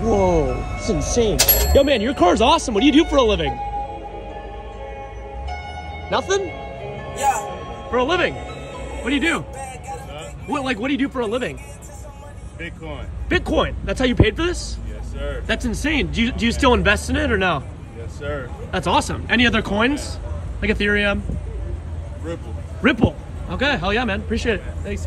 Whoa, it's insane. Yo, man, your car's awesome. What do you do for a living? Nothing? Yeah. For a living? What do you do? What, like, what do you do for a living? Bitcoin. Bitcoin. That's how you paid for this? Yes, sir. That's insane. Do you, do you still invest in it or no? Yes, sir. That's awesome. Any other coins? Like Ethereum? Ripple. Ripple. Okay, hell yeah, man. Appreciate it. Thanks.